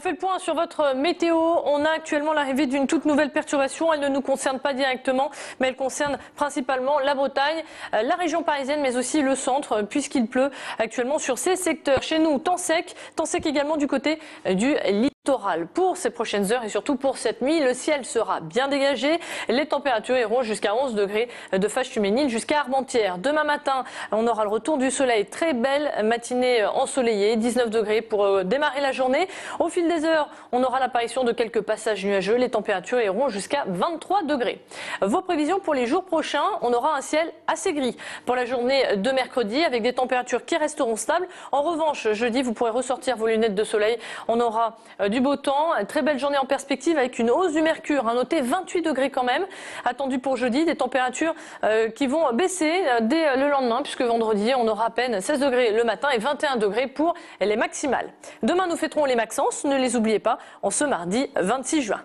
fait le point sur votre météo. On a actuellement l'arrivée d'une toute nouvelle perturbation. Elle ne nous concerne pas directement, mais elle concerne principalement la Bretagne, euh, la région parisienne, mais aussi le centre, puisqu'il pleut actuellement sur ces secteurs. Chez nous, temps sec, temps sec également du côté euh, du littoral pour ces prochaines heures et surtout pour cette nuit. Le ciel sera bien dégagé. Les températures iront jusqu'à 11 degrés de Fâche-Tuménil jusqu'à Armentières. Demain matin, on aura le retour du soleil. Très belle matinée ensoleillée, 19 degrés pour euh, démarrer la journée. Au fil des heures, on aura l'apparition de quelques passages nuageux. Les températures iront jusqu'à 23 degrés. Vos prévisions pour les jours prochains, on aura un ciel assez gris pour la journée de mercredi avec des températures qui resteront stables. En revanche, jeudi, vous pourrez ressortir vos lunettes de soleil. On aura euh, du beau temps. Très belle journée en perspective avec une hausse du mercure. À noter 28 degrés quand même. Attendu pour jeudi, des températures euh, qui vont baisser euh, dès le lendemain, puisque vendredi, on aura à peine 16 degrés le matin et 21 degrés pour les maximales. Demain, nous fêterons les Maxence. Ne les oubliez pas, en ce mardi 26 juin.